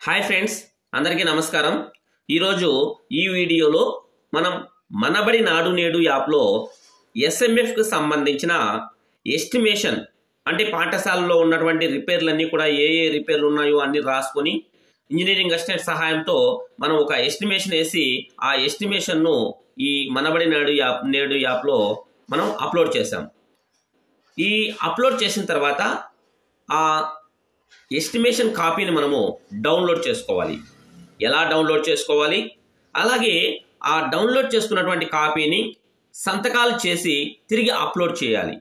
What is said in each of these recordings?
Hi friends అందరికీ నమస్కారం. ఈరోజు ఈ వీడియోలో మనం మనబడి నాడు నేడు యాప్లో ఎస్ఎంఎఫ్కి సంబంధించిన ఎస్టిమేషన్ అంటే పాఠశాలలో ఉన్నటువంటి రిపేర్లన్నీ కూడా ఏ ఏ రిపేర్లు ఉన్నాయో అన్ని రాసుకొని ఇంజనీరింగ్ అసిస్టెంట్ సహాయంతో మనం ఒక ఎస్టిమేషన్ వేసి ఆ ఎస్టిమేషన్ను ఈ మనబడి నాడు యాప్ నేడు యాప్లో మనం అప్లోడ్ చేసాం ఈ అప్లోడ్ చేసిన తర్వాత ఆ ఎస్టిమేషన్ కాపీని మనము డౌన్లోడ్ చేసుకోవాలి. ఎలా డౌన్లోడ్ చేసుకోవాలి? అలాగే ఆ డౌన్లోడ్ చేసుకున్నటువంటి కాపీని సంతకాలు చేసి తిరిగి అప్లోడ్ చేయాలి.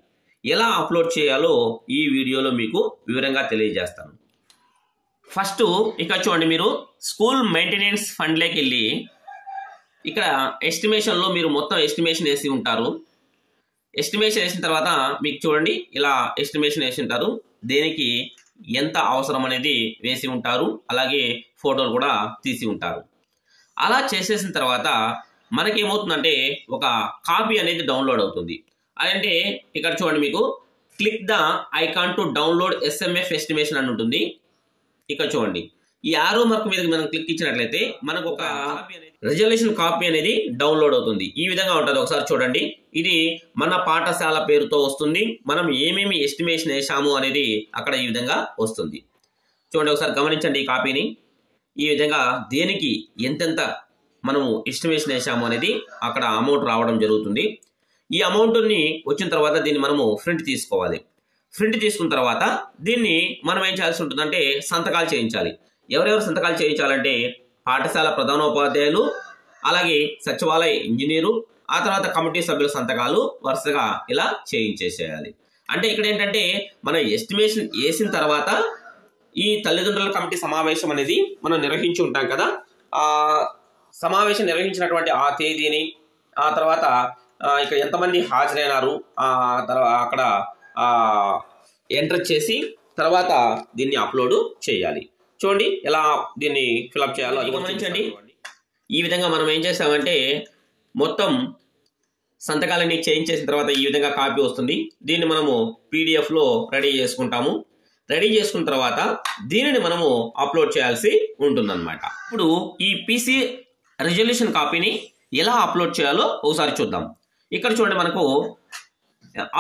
ఎలా అప్లోడ్ చేయాలో ఈ వీడియోలో మీకు వివరంగా తెలియజేస్తాను. ఫస్ట్ ఇక్కడ చూడండి మీరు స్కూల్ మెయింటెనెన్స్ ఫండ్లోకి వెళ్ళి ఇక్కడ ఎస్టిమేషన్లో మీరు మొత్తం ఎస్టిమేషన్ వేసి ఉంటారు. ఎస్టిమేషన్ వేసిన తర్వాత మీకు చూడండి ఇలా ఎస్టిమేషన్ వేసి ఉంటారు. దేనికి? ఎంత అవసరం అనేది వేసి ఉంటారు అలాగే ఫోటోలు కూడా తీసి ఉంటారు. అలా చేసేసిన తర్వాత మనకేమవుతుందంటే ఒక కాపీ అనేది డౌన్లోడ్ అవుతుంది. అదంటే ఇక్కడ చూడండి మీకు click the icon to download S M F estimation అని ఉంటుంది. ఇక్కడ చూడండి. ఈ ఆరో మార్క్ మీద మనం క్లిక్ ఇచ్చినట్లయితే మనకు ఒక రిజల్యూషన్ కాపీ అనేది డౌన్లోడ్ అవుతుంది. ఈ విధంగా ఉంటుంది. ఒకసారి చూడండి. ఇది మన పాఠశాల పేరుతో వస్తుంది. మనం ఏమేమి ఎస్టిమేషన్ వేసాము అనేది అక్కడ ఈ విధంగా వస్తుంది. చూడండి ఒకసారి గమనించండి ఈ కాపీని ఈ విధంగా దేనికి ఎంతెంత మనము ఎస్టిమేషన్ వేసాము అనేది అక్కడ అమౌంట్ రావడం జరుగుతుంది. ఈ అమౌంట్ని వచ్చిన తర్వాత దీన్ని మనము ప్రింట్ తీసుకోవాలి. ప్రింట్ తీసుకున్న తర్వాత దీన్ని మనం ఏం చేయాల్సి ఉంటుందంటే సంతకాలు చేయించాలి. ఎవరెవరు సంతకాలు చేయించాలంటే పాఠశాల ప్రధానోపాధ్యాయులు అలాగే సచివాలయ ఇంజనీరు ఆ తర్వాత కమిటీ సభ్యుల సంతకాలు వరుసగా ఇలా చేయించేసేయాలి. అంటే ఇక్కడ ఏంటంటే మనం ఎస్టిమేషన్ వేసిన తర్వాత ఈ తల్లిదండ్రుల కమిటీ సమావేశం అనేది మనం నిర్వహించి ఉంటాం కదా. ఆ సమావేశం నిర్వహించినటువంటి ఆ తేదీని ఆ తర్వాత ఇక్కడ ఎంతమంది హాజరైనారు ఆ తర్వాత అక్కడ ఎంటర్ చేసి తర్వాత దీన్ని అప్లోడ్ చేయాలి. చూడండి ఎలా దీన్ని ఫిలప్ చేయాలో అది గమనించండి ఈ విధంగా మనం ఏం చేస్తామంటే మొత్తం సంతకాలన్నీ చేయించేసిన తర్వాత ఈ విధంగా కాపీ వస్తుంది. దీన్ని మనము పీడిఎఫ్లో రెడీ చేసుకుంటాము. రెడీ చేసుకున్న తర్వాత దీనిని మనము అప్లోడ్ చేయాల్సి ఉంటుందన్నమాట. ఇప్పుడు ఈ పీసీ రిజల్యూషన్ కాపీని ఎలా అప్లోడ్ చేయాలో ఒకసారి చూద్దాం. ఇక్కడ చూడండి మనకు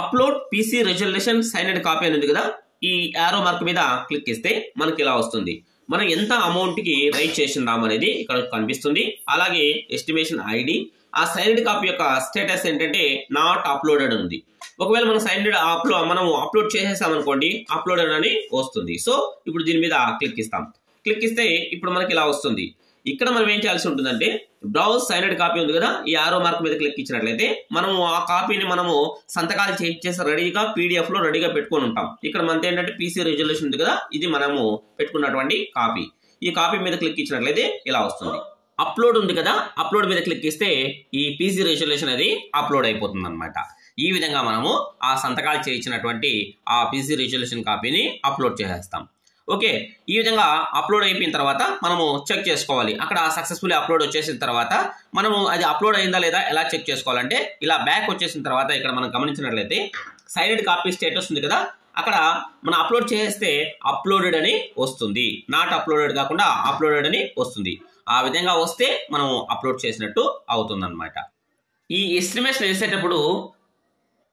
upload PC resolution signed copy అని ఉంది కదా. ఈ యారో మార్క్ మీద క్లిక్ ఇస్తే మనకి ఇలా వస్తుంది. మనం ఎంత అమౌంట్కి రైట్ చేసిందాం అనేది ఇక్కడ కనిపిస్తుంది. అలాగే ఎస్టిమేషన్ ఐడి ఆ సైన్డ్ కాపీ యొక్క స్టేటస్ ఏంటంటే నాట్ అప్లోడెడ్ ఉంది. ఒకవేళ మనం సైన్డ్ అప్లో మనం అప్లోడ్ చేసేసామనుకోండి అప్లోడెడ్ అని వస్తుంది. సో ఇప్పుడు దీని మీద క్లిక్ ఇస్తాం. క్లిక్ ఇస్తే ఇప్పుడు మనకి ఇలా వస్తుంది. ఇక్కడ మనం ఏం చేయాల్సి ఉంటుందంటే బ్రౌజ్ సైనడ్ కాపీ ఉంది కదా ఈ ఆరో మార్క్ మీద క్లిక్ ఇచ్చినట్లయితే మనము ఆ కాపీని మనము సంతకాలు చేసి రెడీగా పీడిఎఫ్లో రెడీగా పెట్టుకొని ఉంటాం. ఇక్కడ మనది ఏంటంటే పీసీ రిజల్యూషన్ ఉంది కదా ఇది మనము పెట్టుకున్నటువంటి కాపీ ఈ కాపీ మీద క్లిక్ ఇచ్చినట్లయితే ఇలా వస్తుంది. అప్లోడ్ ఉంది కదా అప్లోడ్ మీద క్లిక్ ఇస్తే ఈ పీసీ రిజల్యూషన్ అది అప్లోడ్ అయిపోతుంది అనమాట ఈ విధంగా మనము ఆ సంతకాలు చేయించినటువంటి ఆ పీసీ రిజల్యూషన్ కాపీని అప్లోడ్ చేసేస్తాం. ఓకే ఈ విధంగా అప్లోడ్ అయిపోయిన తర్వాత మనము చెక్ చేసుకోవాలి. అక్కడ సక్సెస్ఫుల్లీ అప్లోడ్ వచ్చేసిన తర్వాత మనము అది అప్లోడ్ అయిందా లేదా ఎలా చెక్ చేసుకోవాలంటే ఇలా బ్యాక్ వచ్చేసిన తర్వాత ఇక్కడ మనం గమనించినట్లయితే సైలెంట్ కాపీ స్టేటస్ ఉంది కదా అక్కడ మనం అప్లోడ్ చేస్తే అప్లోడెడ్ అని వస్తుంది. నాట్ అప్లోడెడ్ కాకుండా అప్లోడెడ్ అని వస్తుంది. ఆ విధంగా వస్తే మనం అప్లోడ్ చేసినట్టు అవుతుందన్నమాట. ఈ ఎస్టిమేషన్ వేసేటప్పుడు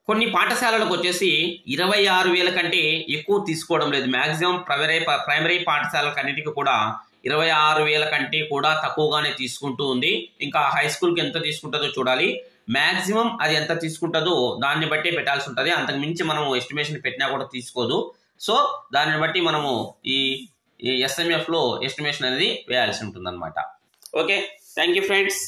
కొన్ని పాఠశాలలకు వచ్చేసి ఇరవై ఆరు వేల కంటే ఎక్కువ తీసుకోవడం లేదు. మ్యాక్సిమం ప్రైమరీ ప్రైమరీ పాఠశాలకు అన్నిటికీ కూడా ఇరవై ఆరు వేల కంటే కూడా తక్కువగానే తీసుకుంటూ ఉంది. ఇంకా హై స్కూల్కి ఎంత తీసుకుంటుందో చూడాలి. మ్యాక్సిమం అది ఎంత తీసుకుంటుందో దాన్ని బట్టి పెట్టాల్సి ఉంటుంది. అంతకు మించి మనం ఎస్టిమేషన్ పెట్టినా కూడా తీసుకోదు. సో దానిని బట్టి మనము ఈ ఎస్ఎంఎఫ్లో ఎస్టిమేషన్ అనేది వేయాల్సి ఉంటుంది ఓకే? Thank you friends.